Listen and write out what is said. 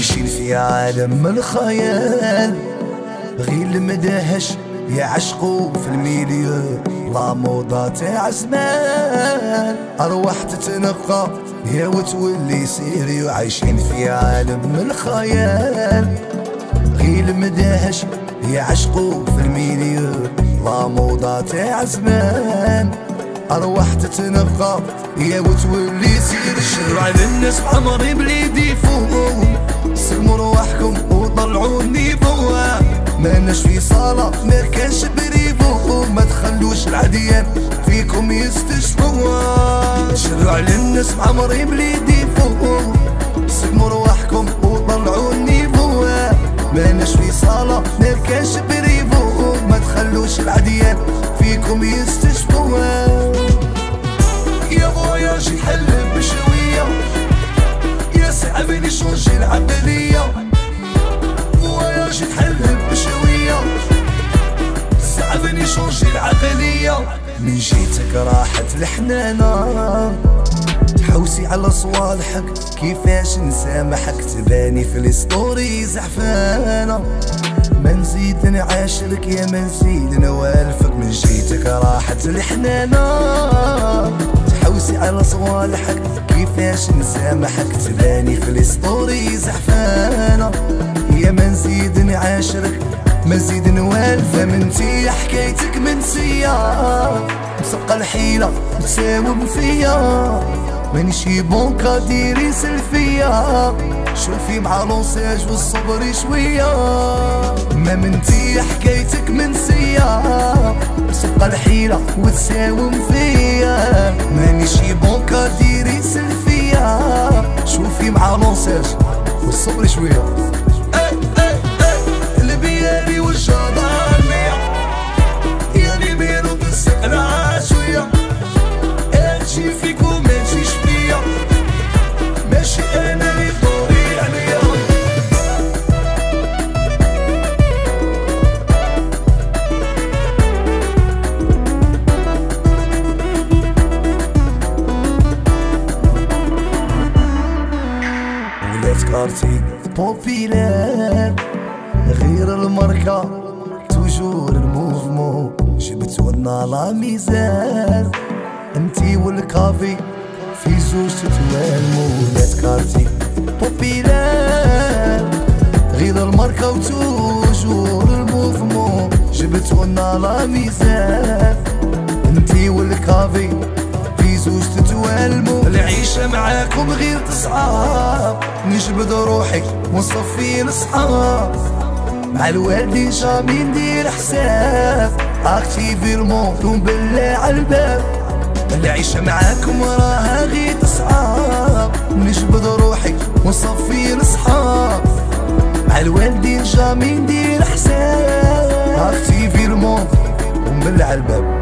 عايشين في عالم الخيال. غير المدهش يعشقوا في ال milieu لا موضة تاع زمان أرواح تتنقى يا وتولي sérieux عايشين في عالم الخيال. غير المدهش يعشقوا في ال milieu لا موضة تاع زمان أرواح تتنقى يا وتولي سيريو شرع للناس بعمري بليدي فوق سلموا رواحكم وطلعوني فوق ما ناش في صالة ما كانش بريبو ما تخلوش العديان فيكم يستشفوا. شرع للناس بعمري بليدي فوق سلموا رواحكم وطلعوني فوق ما ناش في صالة ما كانش بريبو ما تخلوش العديان فيكم يستشفوا. من جيتك راحت الحنانة تحوسي على صوالحك كيفاش نسامحك؟ تباني في الستوري زعفانة ما نزيد نعاشرك يا ما نزيد نوالفك. من جيتك راحت الحنانة تحوسي على صوالحك كيفاش نسامحك؟ تباني في ال story زعفانة يا ما نزيد نعاشرك مزيد نوالف منتي حكايتك منسية مسقى الحيلة تساوم فيا مانيشي بونكا ديري سلفية. شوفي مع لونساج والصبر شوية. ما منتي حكايتك منسية مسقى الحيلة وتساوم فيا quartier. populaire غير الماركة toujours ال mouvement جبت ولنا لا ميزان انتي والكافي في زوج تتوالمو ولاد quartier populaire غير الماركة و toujours ال mouvement جبت ولنا لا ميزان انتي والكافي في زوج تتوالمو. العيشة معاكم غير تصعب نجبد روحي ونصفي الصحاب مع الوالدين jamais ندير حساب. activer ال mode ونبلع على الباب. العيشة معاكم راها غير تصعب نجبد روحي ونصفي الصحاب مع الوالدين jamais ندير حساب. activer ال mode ونبلع الباب.